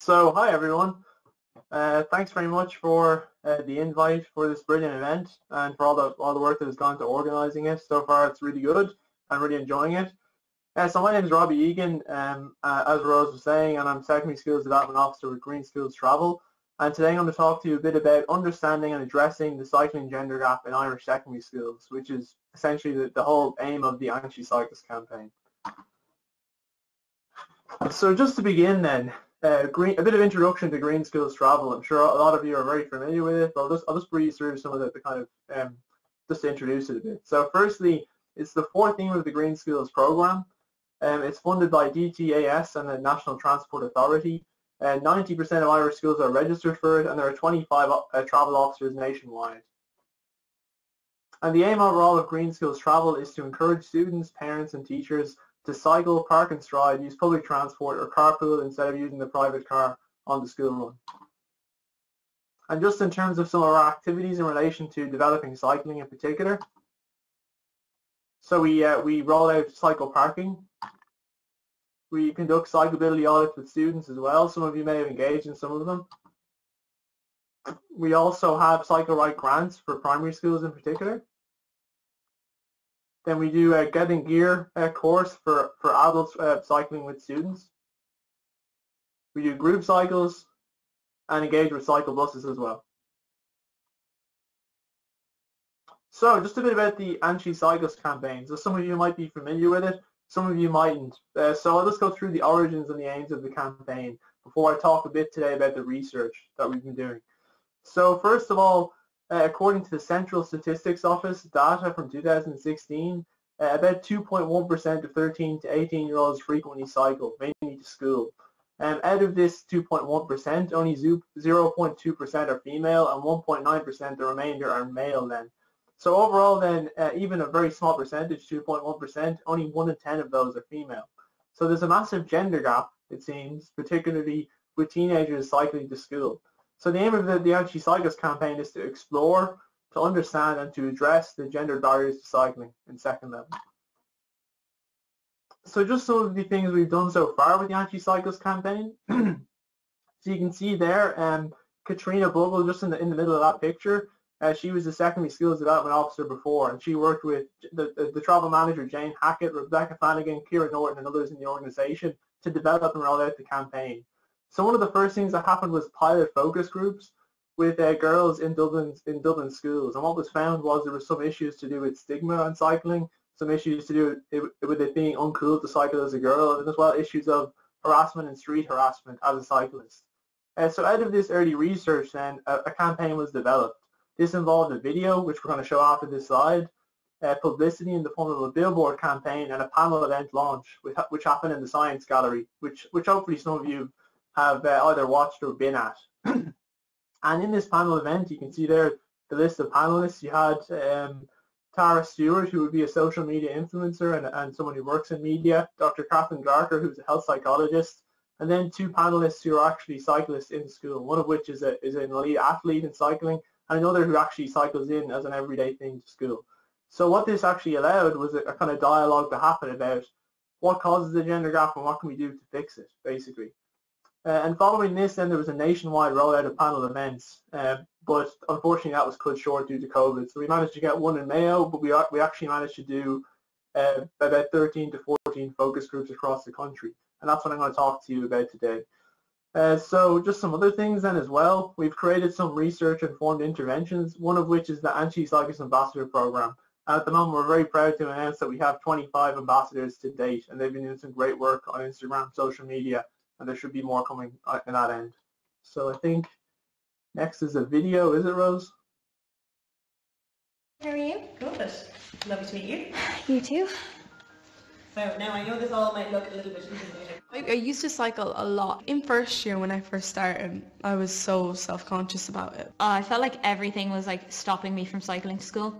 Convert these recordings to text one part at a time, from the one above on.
So, hi everyone. Uh, thanks very much for uh, the invite for this brilliant event and for all the all the work that has gone to organising it. So far, it's really good. I'm really enjoying it. Uh, so my name is Robbie Egan, um, uh, as Rose was saying, and I'm Secondary Schools Development Officer with Green Schools Travel. And today I'm going to talk to you a bit about understanding and addressing the cycling gender gap in Irish secondary schools, which is essentially the, the whole aim of the Anti-Cyclist campaign. So just to begin then, uh, green, a bit of introduction to Green Schools Travel. I'm sure a lot of you are very familiar with it, but I'll just, I'll just breeze through some of the, the kind of, um, just to introduce it a bit. So firstly, it's the fourth theme of the Green Schools program. Um, it's funded by DTAS and the National Transport Authority. And 90% of Irish schools are registered for it, and there are 25 uh, travel officers nationwide. And the aim overall of Green Schools Travel is to encourage students, parents and teachers to cycle, park and stride, use public transport or carpool instead of using the private car on the school run. And just in terms of some of our activities in relation to developing cycling in particular, so we, uh, we roll out cycle parking. We conduct cyclability audits with students as well. Some of you may have engaged in some of them. We also have cycle right grants for primary schools in particular. Then we do a Getting Gear course for, for adults uh, cycling with students. We do group cycles and engage with cycle buses as well. So just a bit about the anti-cyclist campaign. So some of you might be familiar with it, some of you mightn't. Uh, so I'll just go through the origins and the aims of the campaign before I talk a bit today about the research that we've been doing. So first of all, uh, according to the Central Statistics Office data from 2016, uh, about 2.1% of 13 to 18 year olds frequently cycle, mainly to school. Um, out of this 2.1%, only 0.2% are female and 1.9% the remainder are male then. So overall then, uh, even a very small percentage, 2.1%, only 1 in 10 of those are female. So there's a massive gender gap, it seems, particularly with teenagers cycling to school. So the aim of the, the Anti-Cyclist campaign is to explore, to understand and to address the gender barriers to cycling in second level. So just some of the things we've done so far with the Anti-Cyclist campaign. so you can see there, um, Katrina Bogle, just in the, in the middle of that picture, uh, she was the secondary schools development officer before, and she worked with the, the, the, travel manager Jane Hackett, Rebecca Flanagan, Kira Norton, and others in the organisation to develop and roll out the campaign. So one of the first things that happened was pilot focus groups with uh, girls in Dublin in Dublin schools, and what was found was there were some issues to do with stigma on cycling, some issues to do with, with it being uncool to cycle as a girl, and as well issues of harassment and street harassment as a cyclist. Uh, so out of this early research, then a, a campaign was developed this involved a video, which we're going to show after this slide, uh, publicity in the form of a billboard campaign and a panel event launch, which, which happened in the Science Gallery, which, which hopefully some of you have uh, either watched or been at. and in this panel event, you can see there the list of panelists. You had um, Tara Stewart, who would be a social media influencer and, and someone who works in media, Dr. Catherine Darker, who's a health psychologist, and then two panelists who are actually cyclists in school, one of which is, a, is an elite athlete in cycling and another who actually cycles in as an everyday thing to school. So what this actually allowed was a, a kind of dialogue to happen about what causes the gender gap and what can we do to fix it, basically. Uh, and following this, then there was a nationwide rollout of panel events, uh, but unfortunately that was cut short due to COVID. So we managed to get one in Mayo, but we, we actually managed to do uh, about 13 to 14 focus groups across the country. And that's what I'm going to talk to you about today. Uh, so just some other things then as well. We've created some research-informed interventions, one of which is the Anti-Cyclist Ambassador Program. At the moment, we're very proud to announce that we have 25 ambassadors to date, and they've been doing some great work on Instagram, social media, there should be more coming in that end. So I think next is a video, is it, Rose? How are you? Good. Lovely to meet you. You too. So now I know this all might look a little bit intimidating. I, I used to cycle a lot. In first year when I first started, I was so self-conscious about it. Uh, I felt like everything was like stopping me from cycling to school.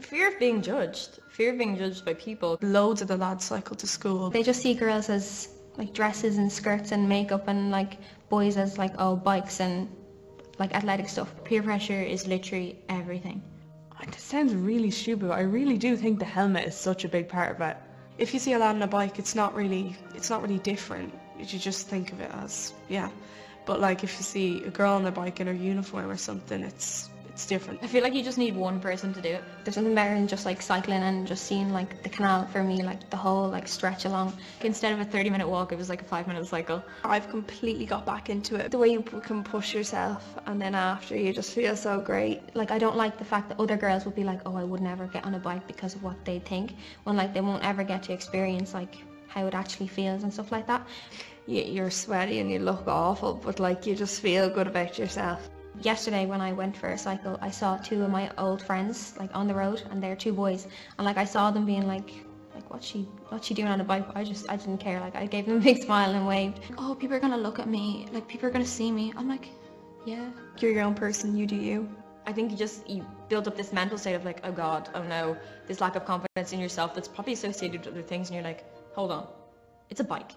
Fear of being judged. Fear of being judged by people. Loads of the lads cycle to school. They just see girls as like dresses and skirts and makeup and like boys as like oh bikes and like athletic stuff. Peer pressure is literally everything. This sounds really stupid, I really do think the helmet is such a big part of it if you see a lad on a bike, it's not really it's not really different. you just think of it as yeah. But like if you see a girl on a bike in her uniform or something, it's it's different. I feel like you just need one person to do it. There's nothing better than just like cycling and just seeing like the canal for me, like the whole like stretch along. Instead of a 30 minute walk, it was like a five minute cycle. I've completely got back into it. The way you can push yourself and then after you just feel so great. Like I don't like the fact that other girls would be like, oh, I would never get on a bike because of what they think, when like they won't ever get to experience like how it actually feels and stuff like that. You're sweaty and you look awful, but like you just feel good about yourself. Yesterday when I went for a cycle, I saw two of my old friends like on the road, and they're two boys, and like I saw them being like, like what's she, what's she doing on a bike? I just, I didn't care. Like I gave them a big smile and waved. Oh, people are gonna look at me. Like people are gonna see me. I'm like, yeah. You're your own person, you do you. I think you just you build up this mental state of like, oh god, oh no, this lack of confidence in yourself that's probably associated with other things, and you're like, hold on, it's a bike.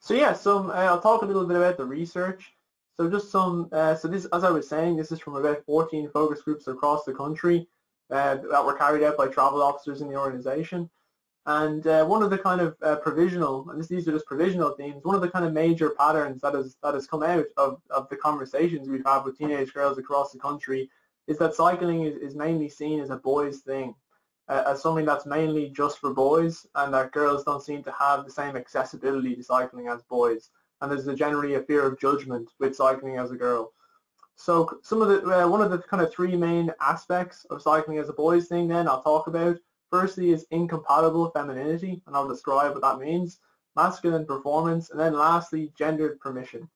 So yeah, some uh, I'll talk a little bit about the research. So just some, uh, so this, as I was saying, this is from about 14 focus groups across the country uh, that were carried out by travel officers in the organisation. And uh, one of the kind of uh, provisional, and this, these are just provisional themes, one of the kind of major patterns that has that has come out of, of the conversations we've had with teenage girls across the country is that cycling is, is mainly seen as a boys thing as something that's mainly just for boys and that girls don't seem to have the same accessibility to cycling as boys. And there's a generally a fear of judgment with cycling as a girl. So some of the, uh, one of the kind of three main aspects of cycling as a boys thing then I'll talk about. Firstly is incompatible femininity, and I'll describe what that means. Masculine performance, and then lastly, gendered permission.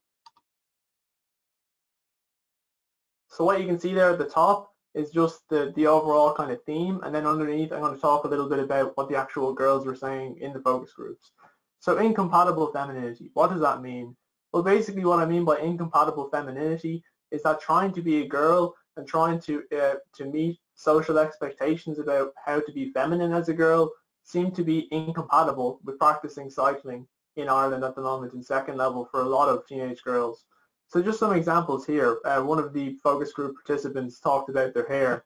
So what you can see there at the top is just the, the overall kind of theme and then underneath I'm going to talk a little bit about what the actual girls were saying in the focus groups. So incompatible femininity, what does that mean? Well basically what I mean by incompatible femininity is that trying to be a girl and trying to uh, to meet social expectations about how to be feminine as a girl seem to be incompatible with practicing cycling in Ireland at the moment in second level for a lot of teenage girls. So just some examples here. Uh, one of the focus group participants talked about their hair.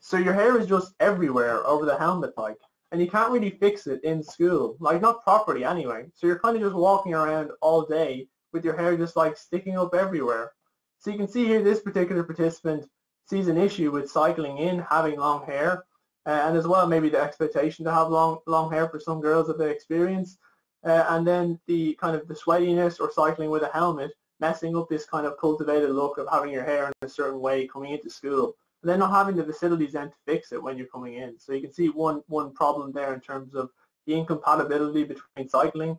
So your hair is just everywhere over the helmet like, and you can't really fix it in school, like not properly anyway. So you're kind of just walking around all day with your hair just like sticking up everywhere. So you can see here this particular participant sees an issue with cycling in, having long hair, uh, and as well maybe the expectation to have long long hair for some girls that they experience, uh, and then the kind of the sweatiness or cycling with a helmet messing up this kind of cultivated look of having your hair in a certain way coming into school and then not having the facilities then to fix it when you're coming in. So you can see one, one problem there in terms of the incompatibility between cycling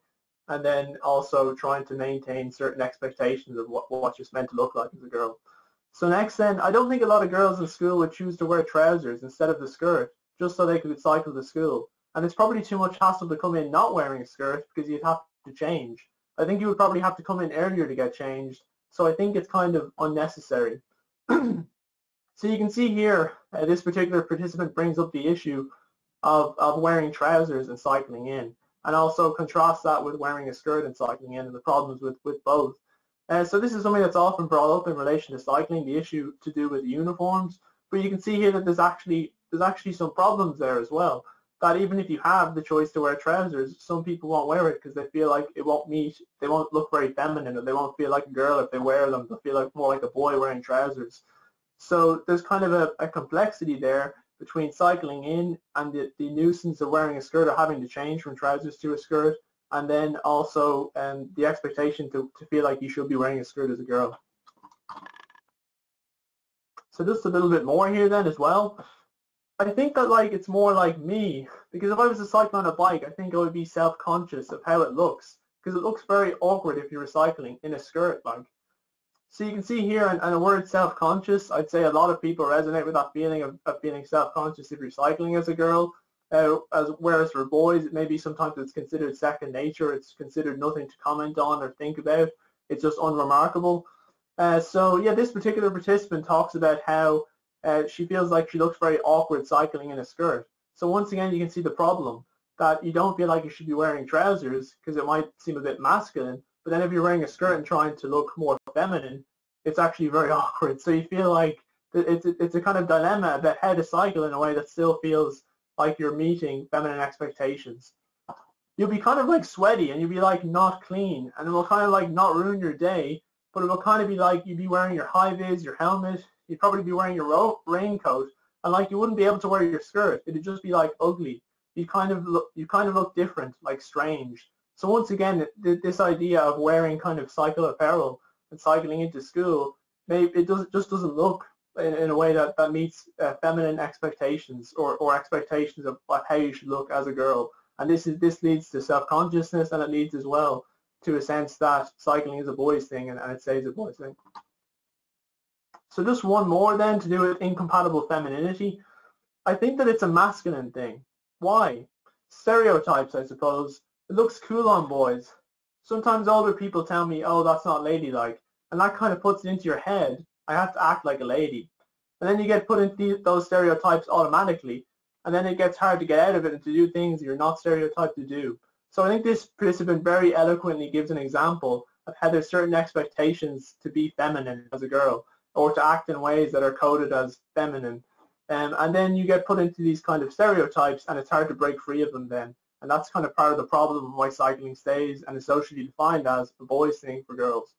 and then also trying to maintain certain expectations of what, what you're meant to look like as a girl. So next then, I don't think a lot of girls in school would choose to wear trousers instead of the skirt just so they could cycle to school. And it's probably too much hassle to come in not wearing a skirt because you'd have to change. I think you would probably have to come in earlier to get changed. So I think it's kind of unnecessary. so you can see here, uh, this particular participant brings up the issue of, of wearing trousers and cycling in, and also contrasts that with wearing a skirt and cycling in and the problems with, with both. Uh, so this is something that's often brought up in relation to cycling, the issue to do with uniforms. But you can see here that there's actually there's actually some problems there as well that even if you have the choice to wear trousers, some people won't wear it because they feel like it won't meet, they won't look very feminine or they won't feel like a girl if they wear them. They'll feel like more like a boy wearing trousers. So there's kind of a, a complexity there between cycling in and the, the nuisance of wearing a skirt or having to change from trousers to a skirt and then also um, the expectation to, to feel like you should be wearing a skirt as a girl. So just a little bit more here then as well. I think that like it's more like me because if I was to cycle on a bike, I think I would be self-conscious of how it looks because it looks very awkward if you're cycling in a skirt like. So you can see here, and, and the word self-conscious, I'd say a lot of people resonate with that feeling of, of feeling self-conscious if you're cycling as a girl. Uh, as whereas for boys, it maybe sometimes it's considered second nature. It's considered nothing to comment on or think about. It's just unremarkable. Uh, so yeah, this particular participant talks about how uh, she feels like she looks very awkward cycling in a skirt. So once again, you can see the problem that you don't feel like you should be wearing trousers because it might seem a bit masculine. But then if you're wearing a skirt and trying to look more feminine, it's actually very awkward. So you feel like it's a, it's a kind of dilemma about how to cycle in a way that still feels like you're meeting feminine expectations. you'll be kind of like sweaty and you'll be like not clean and it will kind of like not ruin your day, but it will kind of be like you'd be wearing your high vis, your helmet, you'd probably be wearing your raincoat and like you wouldn't be able to wear your skirt. It'd just be like ugly. You kind of look, you kind of look different, like strange. So once again, th- this idea of wearing kind of cycle apparel and cycling into school, maybe it does just doesn't look in, in a way that, that meets uh, feminine expectations or, or expectations of, of how you should look as a girl. And this is this leads to self-consciousness and it leads as well to a sense that cycling is a boys thing and, and it stays a boys thing. So just one more then to do with incompatible femininity. I think that it's a masculine thing. Why? Stereotypes, I suppose. It looks cool on boys. Sometimes older people tell me, oh, that's not ladylike. And that kind of puts it into your head. I have to act like a lady. And then you get put into those stereotypes automatically. And then it gets hard to get out of it and to do things you're not stereotyped to do. So I think this participant very eloquently gives an example of how there's certain expectations to be feminine as a girl or to act in ways that are coded as feminine. Um, and then you get put into these kind of stereotypes and it's hard to break free of them then. And that's kind of part of the problem of why cycling stays and is socially defined as a boys thing for girls.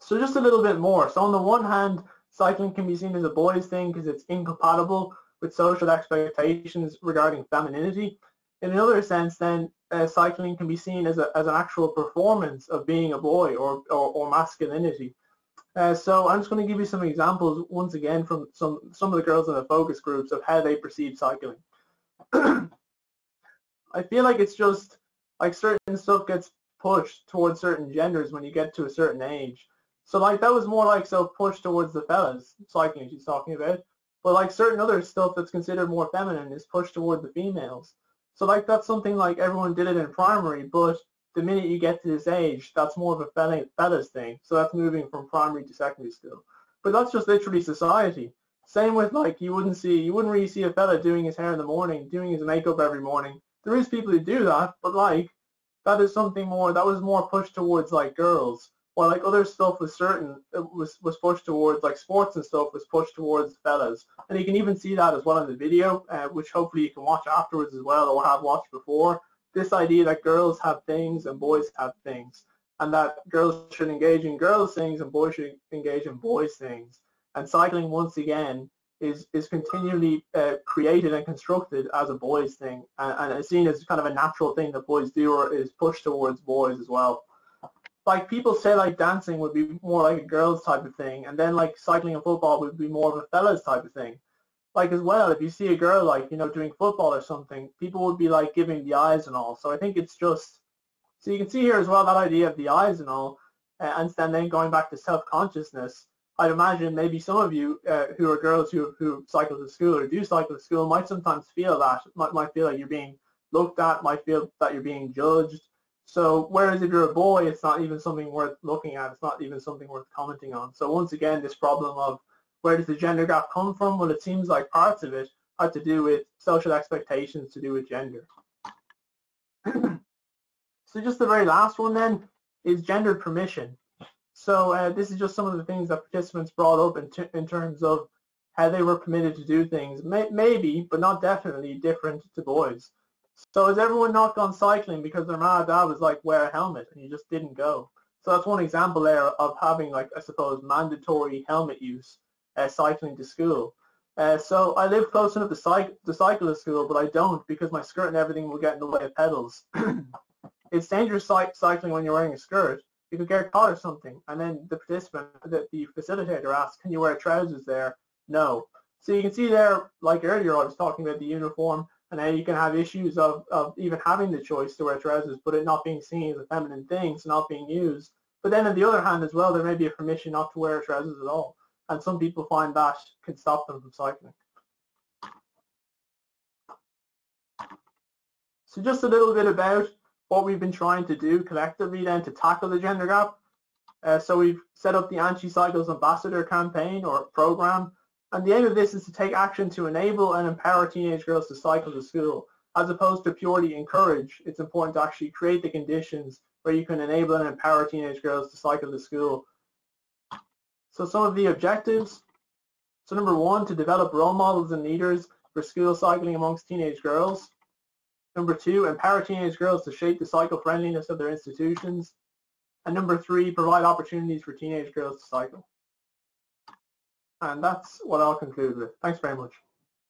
So just a little bit more. So on the one hand, cycling can be seen as a boys thing because it's incompatible with social expectations regarding femininity. In another sense, then, uh, cycling can be seen as, a, as an actual performance of being a boy or, or, or masculinity. Uh, so I'm just going to give you some examples once again from some, some of the girls in the focus groups of how they perceive cycling. I feel like it's just like certain stuff gets pushed towards certain genders when you get to a certain age. So like that was more like so pushed towards the fellas, cycling she's talking about. But like certain other stuff that's considered more feminine is pushed toward the females. So like that's something like everyone did it in primary, but the minute you get to this age, that's more of a fella's thing. So that's moving from primary to secondary school. But that's just literally society. Same with like you wouldn't see you wouldn't really see a fella doing his hair in the morning, doing his makeup every morning. There is people who do that, but like that is something more that was more pushed towards like girls. While like other stuff was certain was was pushed towards like sports and stuff was pushed towards fellas. And you can even see that as well in the video, uh, which hopefully you can watch afterwards as well or have watched before. This idea that girls have things and boys have things and that girls should engage in girls things and boys should engage in boys things and cycling once again is is continually uh, created and constructed as a boys thing and, and it's seen as kind of a natural thing that boys do or is pushed towards boys as well like people say like dancing would be more like a girls type of thing and then like cycling and football would be more of a fellas type of thing like as well if you see a girl like you know doing football or something people would be like giving the eyes and all so i think it's just so you can see here as well that idea of the eyes and all and then going back to self-consciousness I'd imagine maybe some of you uh, who are girls who, who cycle to school or do cycle to school might sometimes feel that, might, might feel like you're being looked at, might feel that you're being judged. So whereas if you're a boy, it's not even something worth looking at. It's not even something worth commenting on. So once again, this problem of where does the gender gap come from? Well, it seems like parts of it have to do with social expectations to do with gender. so just the very last one then is gendered permission. So uh, this is just some of the things that participants brought up in, in terms of how they were permitted to do things. May- maybe, but not definitely, different to boys. So has everyone not gone cycling because their mom dad was like, wear a helmet, and you just didn't go? So that's one example there of having, like, I suppose, mandatory helmet use uh, cycling to school. Uh, so I live close enough to, cycle, to cycle to school, but I don't because my skirt and everything will get in the way of pedals. it's dangerous cy- cycling when you're wearing a skirt you could get caught or something. And then the participant, the, the facilitator asks, can you wear trousers there? No. So you can see there, like earlier I was talking about the uniform and how you can have issues of, of even having the choice to wear trousers, but it not being seen as a feminine thing, so not being used. But then on the other hand as well, there may be a permission not to wear trousers at all. And some people find that can stop them from cycling. So just a little bit about what we've been trying to do collectively then to tackle the gender gap. Uh, so we've set up the Anti-Cyclist Ambassador campaign or program, and the aim of this is to take action to enable and empower teenage girls to cycle to school. As opposed to purely encourage, it's important to actually create the conditions where you can enable and empower teenage girls to cycle to school. So some of the objectives. So number one, to develop role models and leaders for school cycling amongst teenage girls. Number two, empower teenage girls to shape the cycle-friendliness of their institutions. And number three, provide opportunities for teenage girls to cycle. And that's what I'll conclude with. Thanks very much.